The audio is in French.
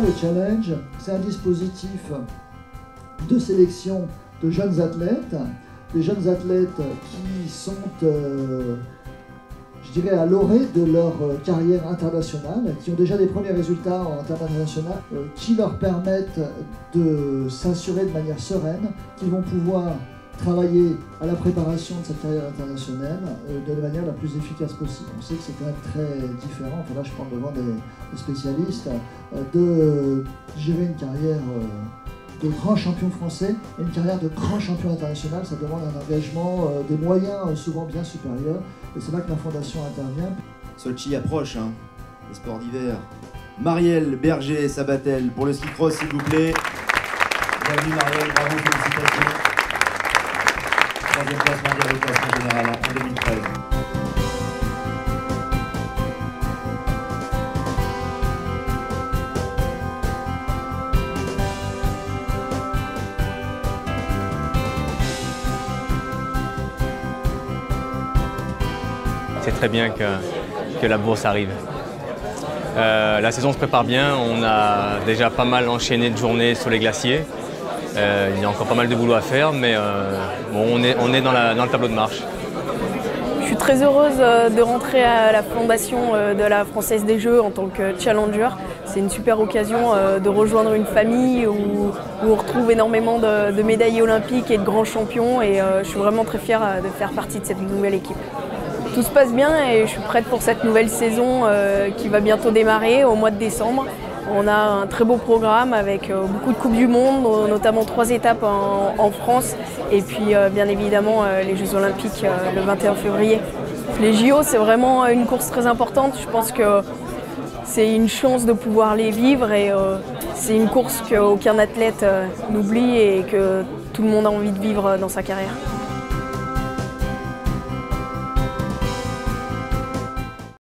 le challenge C'est un dispositif de sélection de jeunes athlètes, des jeunes athlètes qui sont, euh, je dirais, à l'orée de leur euh, carrière internationale, qui ont déjà des premiers résultats en international, euh, qui leur permettent de s'assurer de manière sereine qu'ils vont pouvoir travailler à la préparation de cette carrière internationale de la manière la plus efficace possible. On sait que c'est quand même très différent, enfin là je parle devant des, spécialistes, de gérer une carrière de grand champion français et une carrière de grand champion international. Ça demande un engagement, euh, des moyens euh, souvent bien supérieurs. Et c'est là que la Fondation intervient. Sochi approche, hein, les sports d'hiver. Marielle Berger-Sabatel pour le ski cross, s'il vous plaît. Bienvenue Marielle, bravo, félicitations. En 2013. c'est très bien que, la bourse arrive. Euh, la saison se prépare bien, on a déjà pas mal enchaîné de journées sur les glaciers. Euh, il y a encore pas mal de boulot à faire, mais euh, on est, on est dans, le tableau de marche. Je suis très heureuse de rentrer à la fondation de la Française des Jeux en tant que challenger. C'est une super occasion de rejoindre une famille où, on retrouve énormément de, de, médailles olympiques et de grands champions et je suis vraiment très fière de faire partie de cette nouvelle équipe. Tout se passe bien et je suis prête pour cette nouvelle saison euh, qui va bientôt démarrer au mois de décembre. On a un très beau programme avec euh, beaucoup de Coupes du Monde, notamment trois étapes en, France et puis euh, bien évidemment les Jeux Olympiques le 21 février. Les JO, c'est vraiment une course très importante. Je pense que c'est une chance de pouvoir les vivre et c'est une course qu'aucun athlète n'oublie et que tout le monde a envie de vivre dans sa carrière.